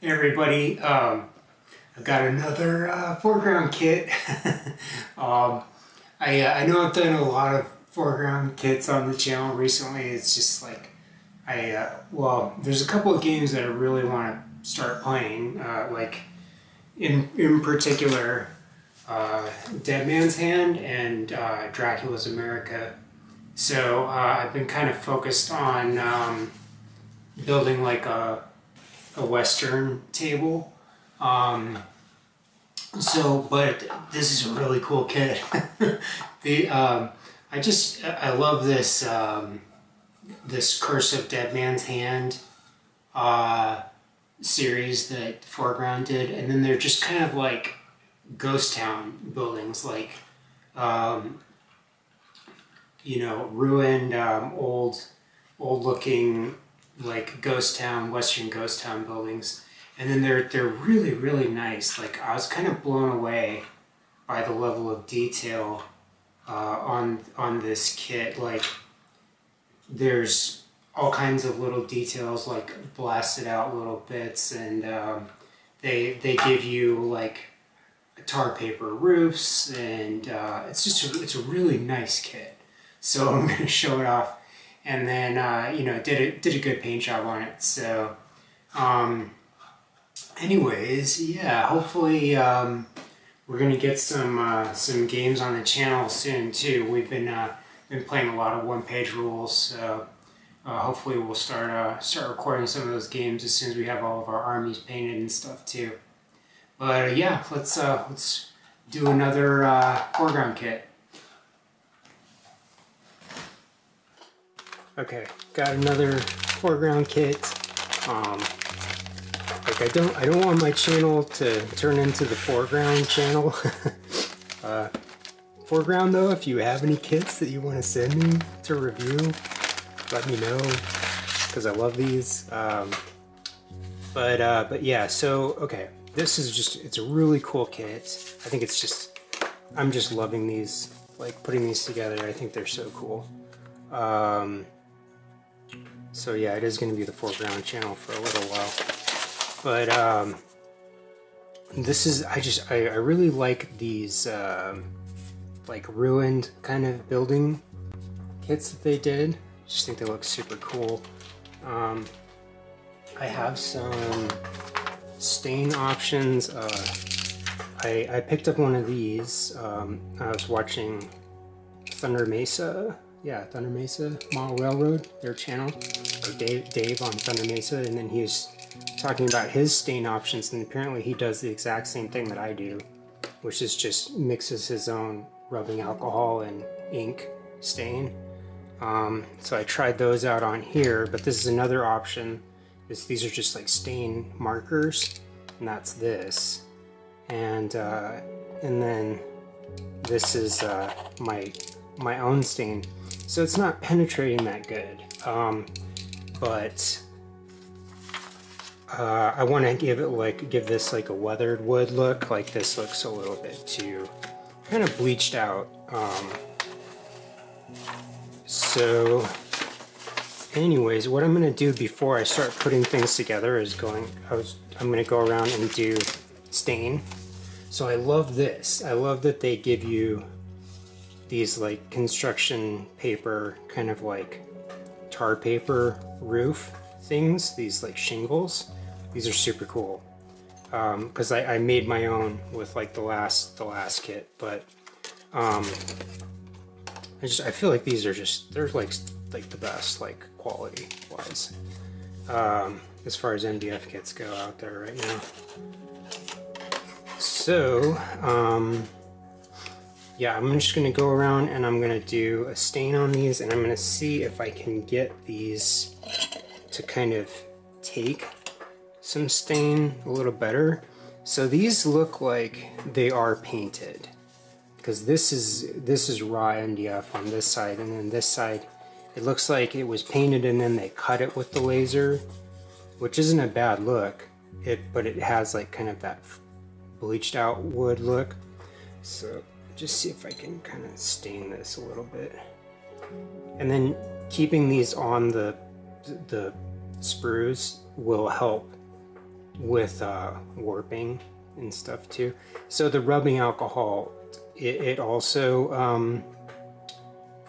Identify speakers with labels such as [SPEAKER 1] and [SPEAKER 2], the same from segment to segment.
[SPEAKER 1] Everybody, um, I've got another uh, 4Ground kit. um, I, uh, I know I've done a lot of 4Ground kits on the channel recently. It's just like, I, uh, well, there's a couple of games that I really want to start playing. Uh, like, in, in particular, uh, Dead Man's Hand and uh, Dracula's America. So I've been kind of focused on um, building like a a Western table. Um, so, but this is a really cool kit. the um, I just I love this um, this Curse of Dead Man's Hand uh, series that 4Ground did, and then they're just kind of like ghost town buildings, like um, you know ruined um, old old looking like ghost town, western ghost town buildings, and then they're they're really really nice. Like I was kind of blown away by the level of detail uh, on on this kit. Like there's all kinds of little details like blasted out little bits, and um, they they give you like tar paper roofs, and uh, it's just a, it's a really nice kit. So I'm to show it off and then uh, you know did a, did a good paint job on it. So, um, anyways, yeah, hopefully um, we're gonna get some uh, some games on the channel soon too. We've been uh, been playing a lot of one page rules, so uh, hopefully we'll start uh, start recording some of those games as soon as we have all of our armies painted and stuff too. But uh, yeah, let's let's do another 4Ground kit. Okay, got another 4Ground kit. Um, like I don't, I don't want my channel to turn into the 4Ground channel. uh, 4Ground though, if you have any kits that you want to send me to review, let me know because I love these. Um, but uh, but yeah, so okay, this is just it's a really cool kit. I think it's just I'm just loving these, like putting these together. I think they're so cool. Um, so yeah, it is going to be the 4Ground channel for a little while. But um, this is, I just, I, I really like these um, like ruined kind of building kits that they did. Just think they look super cool. Um, I have some stain options. Uh, I, I picked up one of these. Um, I was watching Thunder Mesa yeah, Thunder Mesa Model Railroad, their channel, or Dave, Dave on Thunder Mesa, and then he was talking about his stain options, and apparently he does the exact same thing that I do, which is just mixes his own rubbing alcohol and ink stain. Um, so I tried those out on here, but this is another option. Is these are just like stain markers, and that's this, and uh, and then this is uh, my my own stain. So it's not penetrating that good. Um, but uh, I want to give it like, give this like a weathered wood look. Like this looks a little bit too kind of bleached out. Um, so anyways, what I'm going to do before I start putting things together is going, I was, I'm going to go around and do stain. So I love this. I love that they give you these like construction paper, kind of like tar paper roof things, these like shingles. These are super cool. Because um, I, I, made my own with like the last the last kit, but um, I just I feel like these are just they're like like the best like quality wise um, as far as MDF kits go out there right now. So um, yeah, I'm just gonna go around and I'm gonna do a stain on these and I'm gonna see if I can get these to kind of take some stain a little better. So these look like they are painted because this is this is raw MDF on this side and then this side. It looks like it was painted and then they cut it with the laser which isn't a bad look. It but it has like kind of that bleached out wood look. So just see if I can kind of stain this a little bit. And then keeping these on the, the sprues will help with uh, warping and stuff too. So the rubbing alcohol, it, it also um,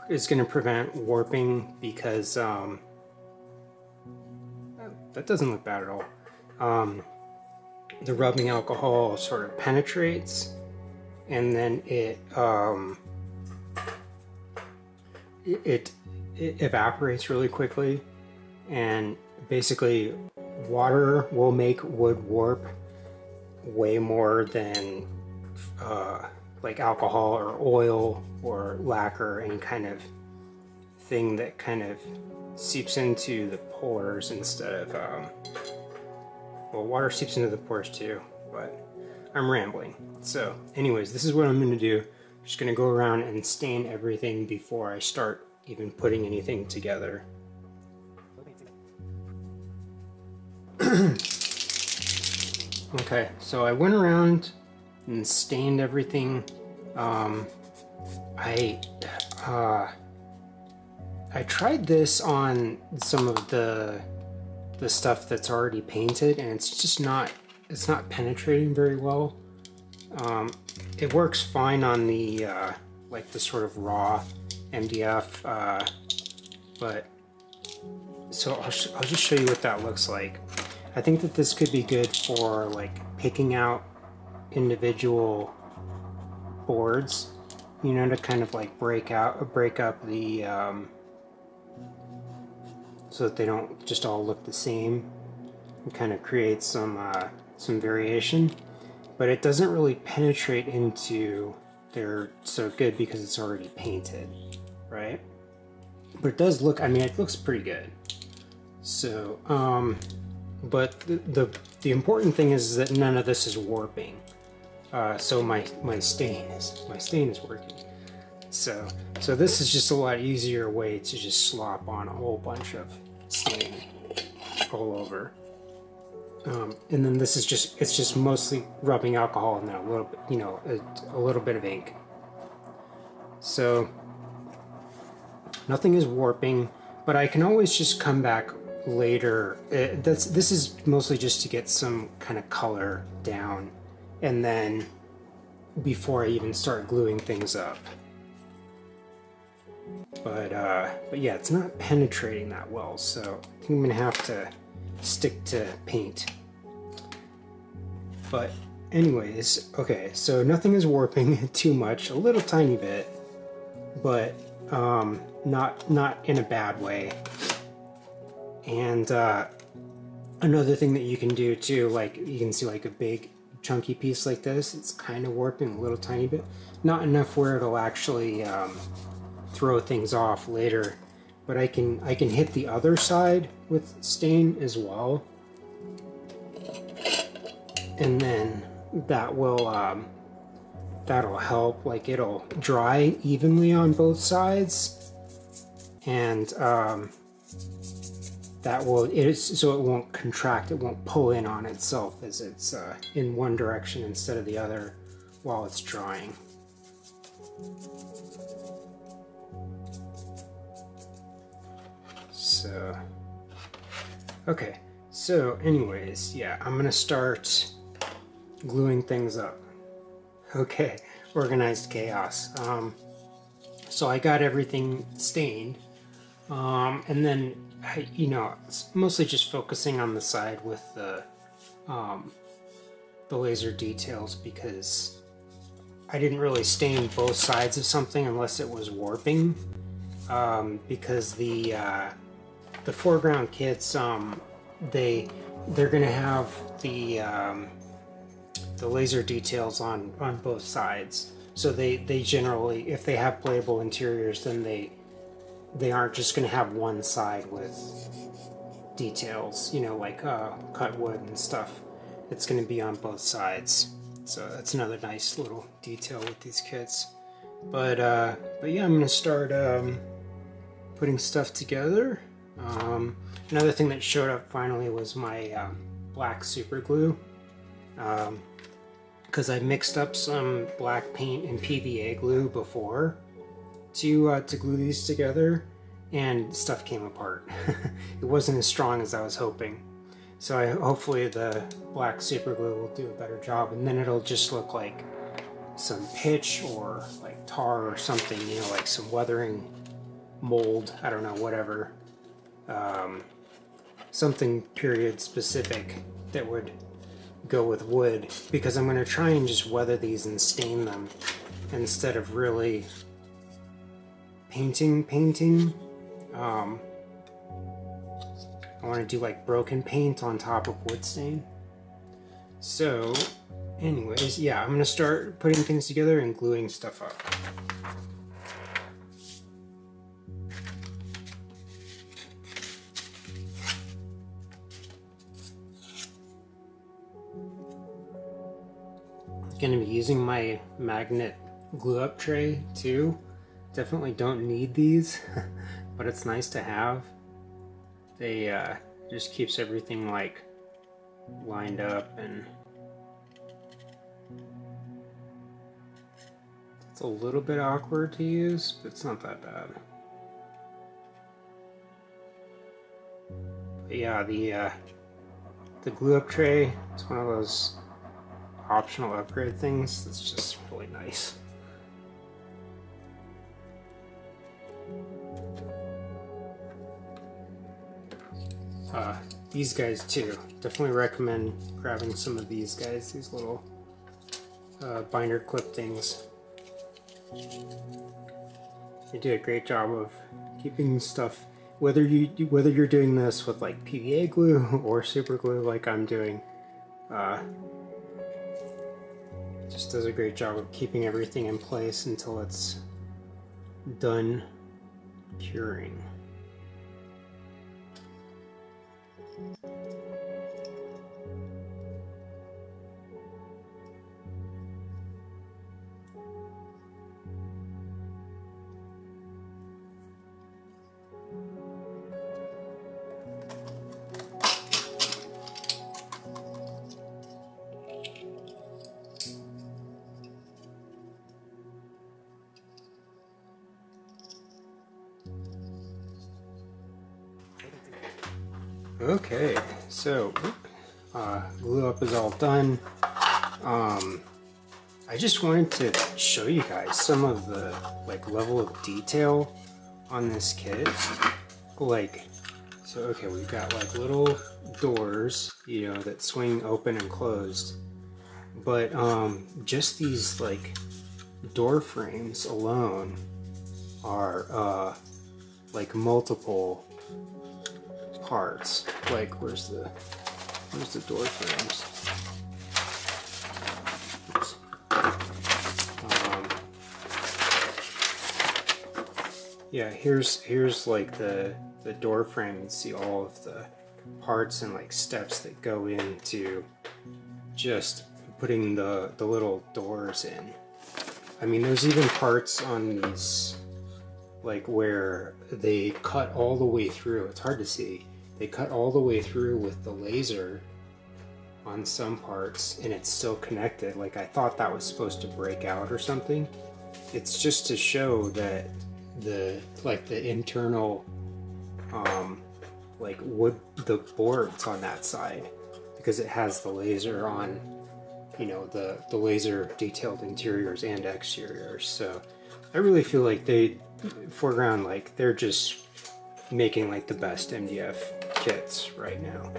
[SPEAKER 1] is going to prevent warping because um, that doesn't look bad at all. Um, the rubbing alcohol sort of penetrates and then it um, it, it evaporates really quickly. And basically water will make wood warp way more than uh, like alcohol or oil or lacquer any kind of thing that kind of seeps into the pores instead of um, well water seeps into the pores too but I'm rambling. So anyways this is what I'm gonna do. I'm just gonna go around and stain everything before I start even putting anything together. Okay, so I went around and stained everything. Um, I uh, I tried this on some of the the stuff that's already painted, and it's just not it's not penetrating very well. Um, it works fine on the uh, like the sort of raw MDF, uh, but so I'll, I'll just show you what that looks like. I think that this could be good for like picking out individual boards, you know, to kind of like break out, break up the, um, so that they don't just all look the same and kind of create some, uh, some variation. But it doesn't really penetrate into there so good because it's already painted, right? But it does look, I mean, it looks pretty good. So, um, but the, the, the important thing is that none of this is warping. Uh, so my, my stain is, my stain is working. So, so this is just a lot easier way to just slop on a whole bunch of stain all over. Um, and then this is just, it's just mostly rubbing alcohol and then a little bit, you know, a, a little bit of ink. So, nothing is warping, but I can always just come back later. It, uh, that's this is mostly just to get some kind of color down, and then before I even start gluing things up. But uh, but yeah, it's not penetrating that well, so I think I'm gonna have to stick to paint. But anyways, okay, so nothing is warping too much, a little tiny bit, but um, not not in a bad way. And uh, another thing that you can do too, like you can see like a big chunky piece like this, it's kind of warping a little tiny bit. Not enough where it'll actually um, throw things off later. But I can I can hit the other side with stain as well. And then that will um, that'll help like it'll dry evenly on both sides and um, that will it is so it won't contract it won't pull in on itself as it's uh, in one direction instead of the other while it's drying. So okay. So anyways yeah I'm gonna start gluing things up. Okay organized chaos. Um, so I got everything stained um, and then you know, mostly just focusing on the side with the um, the laser details because I didn't really stain both sides of something unless it was warping um, because the uh, the 4Ground kits um, they they're gonna have the um, the laser details on on both sides so they they generally if they have playable interiors then they they aren't just going to have one side with details, you know, like uh, cut wood and stuff. It's going to be on both sides. So that's another nice little detail with these kits. But uh, but yeah, I'm going to start um, putting stuff together. Um, another thing that showed up finally was my um, black super glue. Because I mixed up some black paint and PVA glue before to uh, to glue these together and stuff came apart. it wasn't as strong as I was hoping. So I, hopefully the black super glue will do a better job and then it'll just look like some pitch or like tar or something, you know, like some weathering mold, I don't know, whatever. Um, something period specific that would go with wood because I'm going to try and just weather these and stain them instead of really painting painting. Um, I want to do like broken paint on top of wood stain. So anyways, yeah, I'm going to start putting things together and gluing stuff up. Going to be using my magnet glue up tray too. Definitely don't need these, but it's nice to have. They uh, just keeps everything like lined up and it's a little bit awkward to use, but it's not that bad. But yeah, the uh, the glue up tray, it's one of those optional upgrade things that's just really nice. Uh, these guys too. Definitely recommend grabbing some of these guys, these little uh, binder clip things. They do a great job of keeping stuff, whether you whether you're doing this with like PVA glue or super glue like I'm doing, uh, just does a great job of keeping everything in place until it's done curing. Uh, glue up is all done. Um, I just wanted to show you guys some of the like level of detail on this kit. Like, so okay, we've got like little doors, you know, that swing open and closed. But um, just these like door frames alone are uh, like multiple parts. Like, where's the, where's the door frames? Um, yeah, here's here's like the the door frame. You see all of the parts and like steps that go into just putting the the little doors in. I mean, there's even parts on these like where they cut all the way through. It's hard to see they cut all the way through with the laser on some parts and it's still connected. Like I thought that was supposed to break out or something. It's just to show that the like the internal um like wood the boards on that side because it has the laser on you know the the laser detailed interiors and exteriors so i really feel like they 4Ground like they're just making like the best mdf kits right now.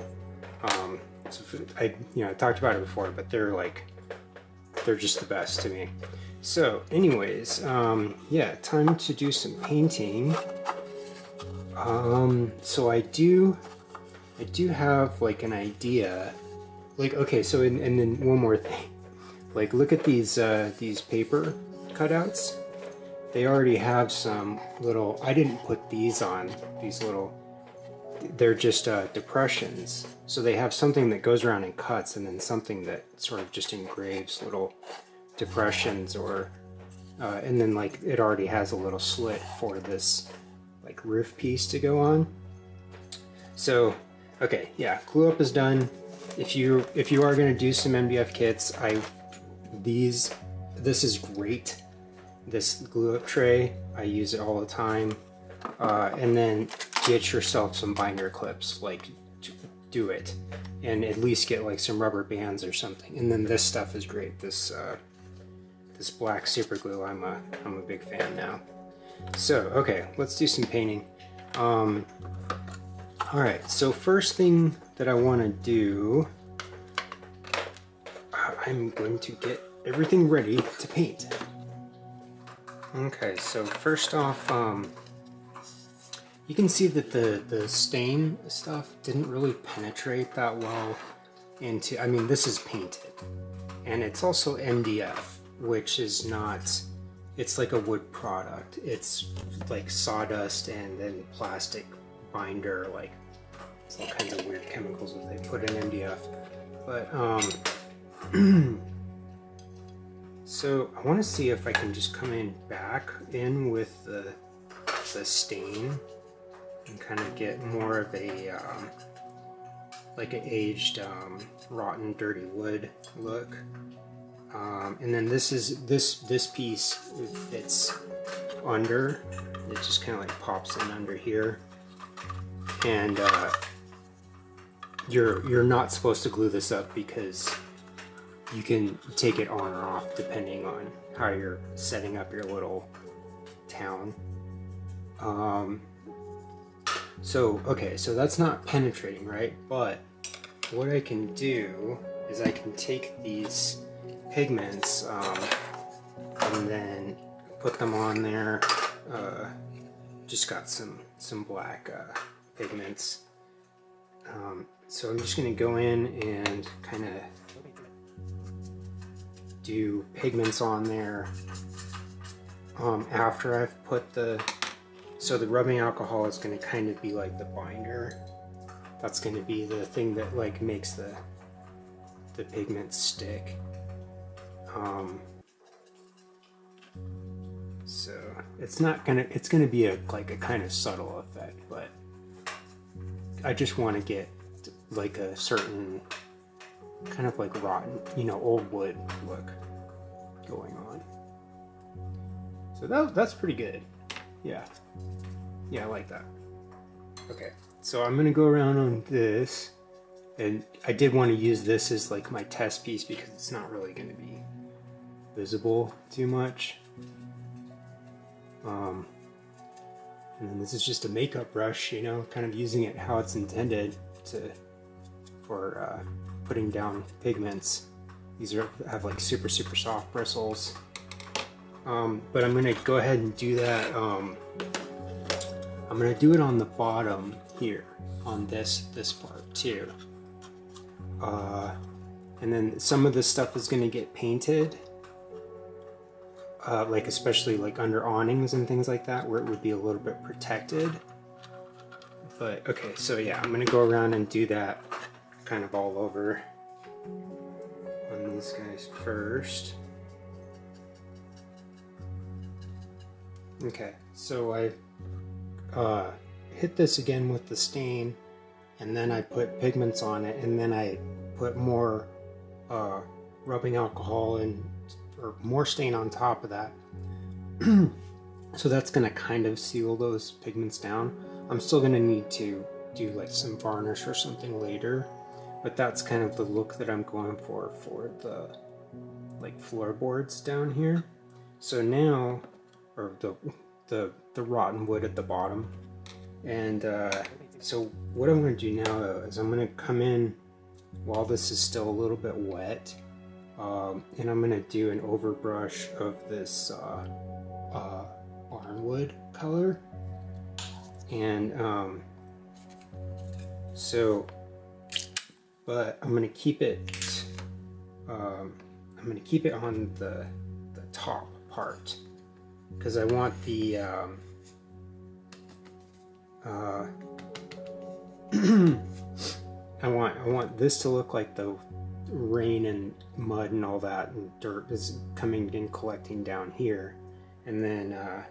[SPEAKER 1] Um, so I, you know, I talked about it before, but they're like, they're just the best to me. So anyways, um, yeah, time to do some painting. Um, so I do, I do have like an idea. Like, okay, so and, and then one more thing. Like, look at these, uh, these paper cutouts. They already have some little, I didn't put these on, these little they're just uh, depressions. So they have something that goes around and cuts and then something that sort of just engraves little depressions or, uh, and then like it already has a little slit for this like roof piece to go on. So, okay, yeah, glue up is done. If you, if you are gonna do some MDF kits, I, these, this is great. This glue up tray, I use it all the time. Uh, and then get yourself some binder clips. Like, do it and at least get like some rubber bands or something. And then this stuff is great. This uh, this black super glue, I'm a, I'm a big fan now. So, okay, let's do some painting. Um, all right, so first thing that I wanna do, uh, I'm going to get everything ready to paint. Okay, so first off, um, you can see that the, the stain stuff didn't really penetrate that well into, I mean, this is painted. And it's also MDF, which is not, it's like a wood product. It's like sawdust and then plastic binder, like all kinds of weird chemicals that they put in MDF. But, um, so I want to see if I can just come in back in with the, the stain and kind of get more of a um, like an aged um, rotten dirty wood look. Um, and then this is this this piece fits under. It just kind of like pops in under here. And uh, you're you're not supposed to glue this up because you can take it on or off depending on how you're setting up your little town. Um, so, okay, so that's not penetrating, right? But what I can do is I can take these pigments um, and then put them on there. Uh, just got some, some black uh, pigments. Um, so I'm just gonna go in and kind of do pigments on there um, after I've put the so the rubbing alcohol is going to kind of be like the binder. That's going to be the thing that like makes the the pigment stick. Um, so it's not gonna it's gonna be a like a kind of subtle effect, but I just want to get like a certain kind of like rotten, you know, old wood look going on. So that that's pretty good. Yeah. Yeah, I like that. Okay, so I'm gonna go around on this. And I did want to use this as like my test piece because it's not really gonna be visible too much. Um, and then this is just a makeup brush, you know, kind of using it how it's intended to for uh, putting down pigments. These are have like super, super soft bristles. Um, but I'm gonna go ahead and do that. Um, I'm gonna do it on the bottom here, on this this part too. Uh, and then some of this stuff is gonna get painted, uh, like especially like under awnings and things like that, where it would be a little bit protected. But okay, so yeah, I'm gonna go around and do that kind of all over on these guys first. Okay, so I uh, hit this again with the stain, and then I put pigments on it, and then I put more uh, rubbing alcohol and or more stain on top of that. so that's gonna kind of seal those pigments down. I'm still gonna need to do like some varnish or something later, but that's kind of the look that I'm going for for the like floorboards down here. So now or the, the, the rotten wood at the bottom. And uh, so what I'm going to do now is I'm going to come in while this is still a little bit wet um, and I'm going to do an overbrush of this uh, uh, barnwood color. And um, so, but I'm going to keep it, um, I'm going to keep it on the, the top part because I want the um, uh, I want I want this to look like the rain and mud and all that and dirt is coming and collecting down here. And then uh,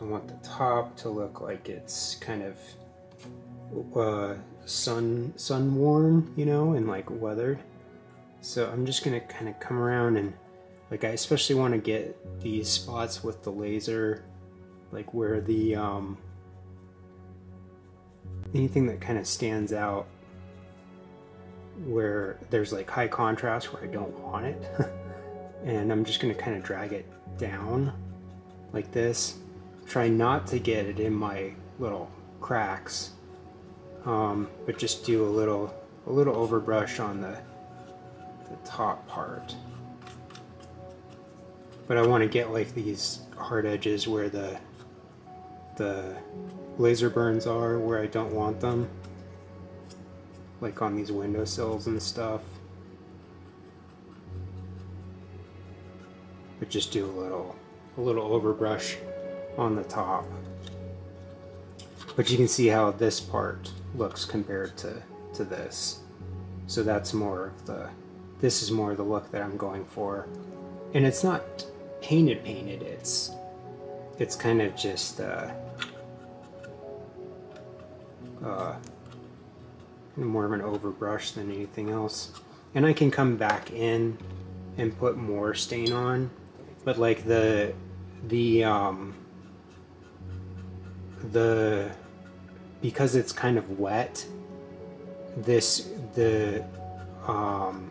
[SPEAKER 1] I want the top to look like it's kind of uh, sun sun worn you know and like weathered. So I'm just gonna kind of come around and like I especially want to get these spots with the laser, like where the um, anything that kind of stands out where there's like high contrast where I don't want it. and I'm just gonna kind of drag it down like this. Try not to get it in my little cracks, um, but just do a little a little overbrush on the the top part. But I want to get like these hard edges where the the laser burns are where I don't want them. Like on these windowsills and stuff. But just do a little a little overbrush on the top. But you can see how this part looks compared to to this. So that's more of the this is more the look that I'm going for. And it's not painted painted it's it's kind of just uh, uh, more of an overbrush than anything else. And I can come back in and put more stain on, but like the the um, the because it's kind of wet, this the um,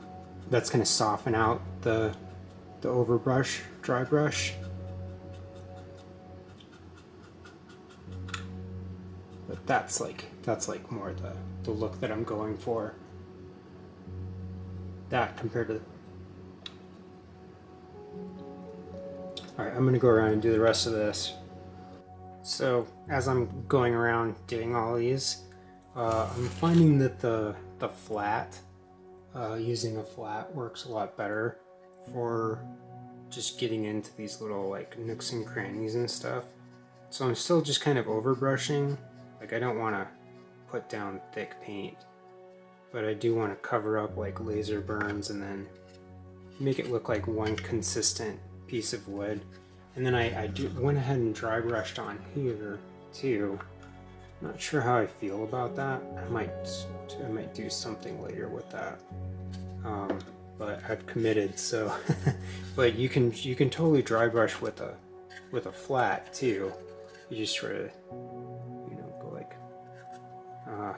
[SPEAKER 1] that's gonna soften out the the overbrush dry brush. But that's like that's like more the the look that I'm going for. That compared to all right I'm gonna go around and do the rest of this. So as I'm going around doing all these uh, I'm finding that the the flat uh, using a flat works a lot better for just getting into these little like nooks and crannies and stuff so I'm still just kind of overbrushing like I don't want to put down thick paint, but I do want to cover up like laser burns and then make it look like one consistent piece of wood. And then I, I do, went ahead and dry brushed on here too. Not sure how I feel about that. I might I might do something later with that. Um, but I've committed so but you can you can totally dry brush with a with a flat too. You just sort of you know go like ah. uh,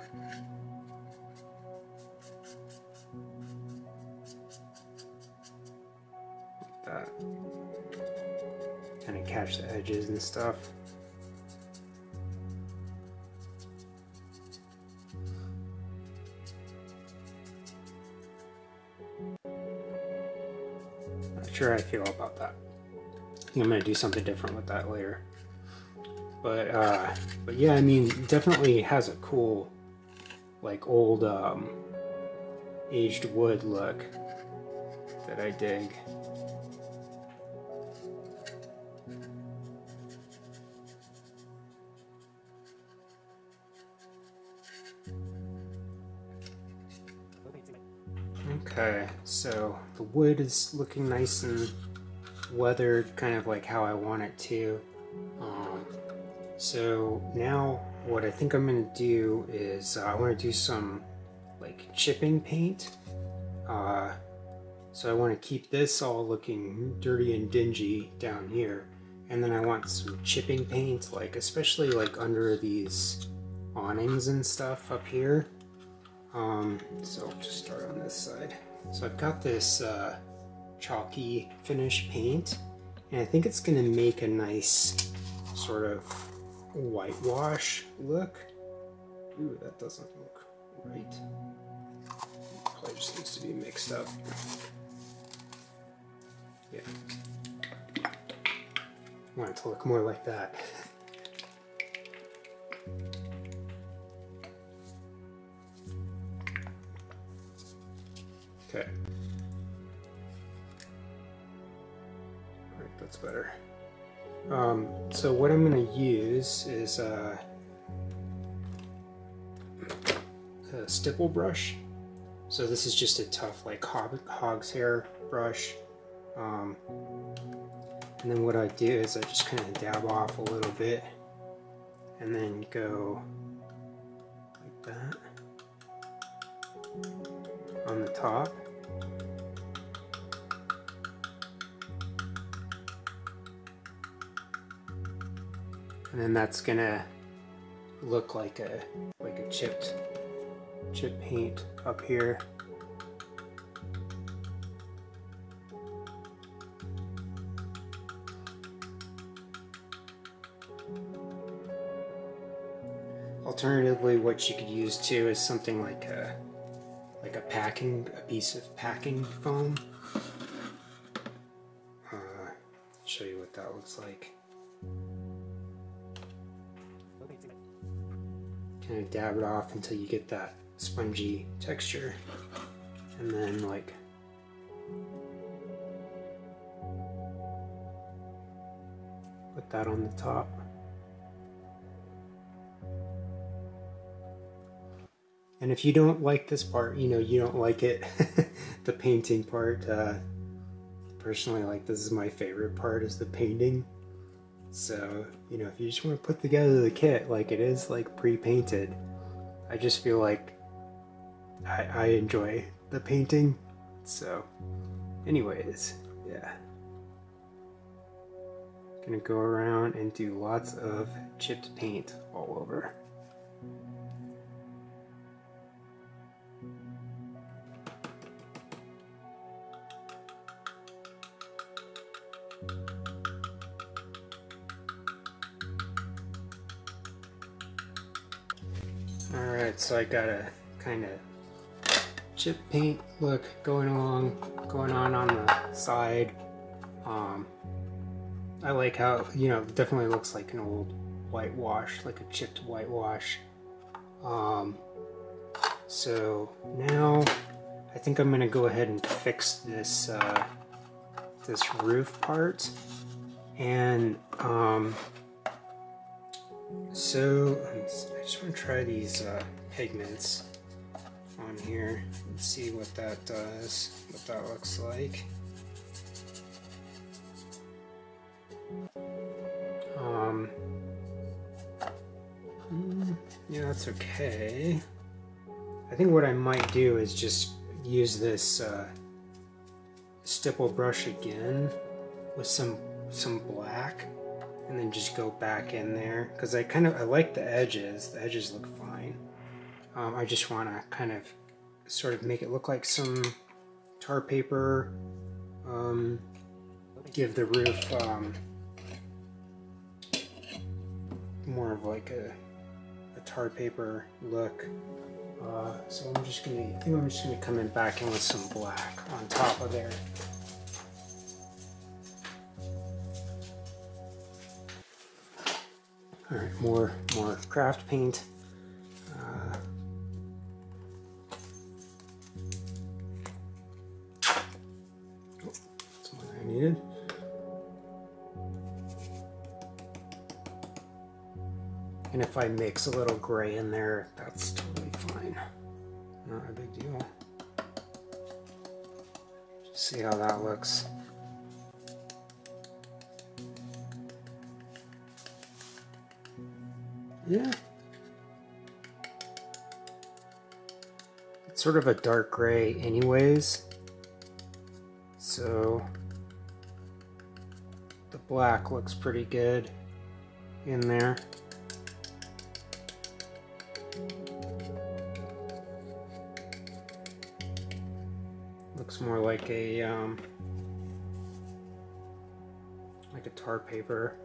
[SPEAKER 1] like that. Kind of catch the edges and stuff. Sure I feel about that. I I'm gonna do something different with that later. But uh, but yeah, I mean, definitely has a cool, like old um, aged wood look that I dig. Okay, so the wood is looking nice and weathered, kind of like how I want it to. Um, so now what I think I'm going to do is uh, I want to do some like chipping paint. Uh, so I want to keep this all looking dirty and dingy down here. And then I want some chipping paint, like especially like under these awnings and stuff up here. Um, so I'll just start on this side. So I've got this uh, chalky finish paint and I think it's going to make a nice sort of whitewash look. Ooh, that doesn't look right. Probably just needs to be mixed up. Yeah. want it to look more like that. Okay. Alright, that's better. Um, so what I'm going to use is uh, a stipple brush. So this is just a tough like hog, hog's hair brush. Um, and then what I do is I just kind of dab off a little bit and then go like that on the top. And then that's gonna look like a like a chipped chip paint up here. Alternatively, what you could use too is something like a like a packing, a piece of packing foam. Uh, show you what that looks like. Of dab it off until you get that spongy texture, and then like put that on the top. And if you don't like this part, you know, you don't like it, the painting part, uh, personally, like this is my favorite part is the painting. So, you know, if you just want to put together the kit like it is like pre-painted, I just feel like I, I enjoy the painting. So, anyways, yeah. Gonna go around and do lots of chipped paint all over. So I got a kind of chip paint look going along, going on on the side. Um, I like how, you know, definitely looks like an old whitewash, like a chipped whitewash. Um, so now I think I'm gonna go ahead and fix this, uh, this roof part. And, um, so I just want to try these uh, pigments on here and see what that does, what that looks like. Um, mm, yeah, that's okay. I think what I might do is just use this uh, stipple brush again with some some black and then just go back in there because I kind of I like the edges the edges look fine um, I just want to kind of sort of make it look like some tar paper um, give the roof um, more of like a, a tar paper look uh, so I'm just gonna I think I'm just gonna come in back in with some black on top of there All right, more more craft paint. And if I mix a little gray in there, that's totally fine. Not a big deal. See how that looks. Yeah. It's sort of a dark gray anyways. So the black looks pretty good in there. Like a um, like a tar paper.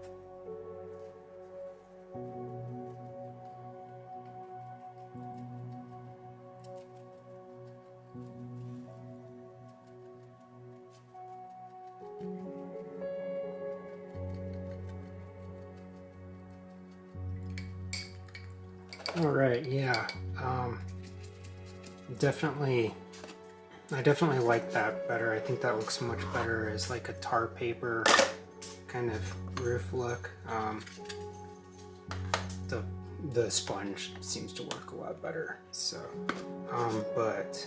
[SPEAKER 1] All right, yeah. Um, definitely, I definitely like that better. I think that looks much better as like a tar paper kind of roof look. Um, the the sponge seems to work a lot better. So, um, but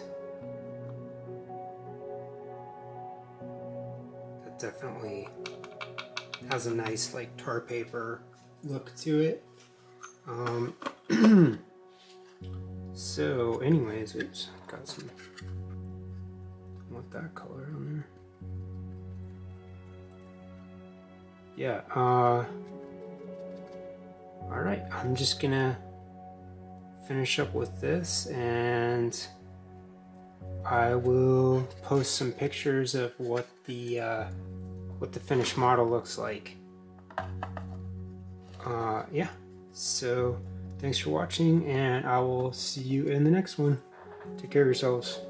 [SPEAKER 1] it definitely has a nice like tar paper look to it. Um, so, anyways, oops, got some. That color on there. Yeah. Uh. All right, I'm just gonna finish up with this and I will post some pictures of what the uh, what the finished model looks like. Uh, yeah, so thanks for watching and I will see you in the next one. Take care of yourselves.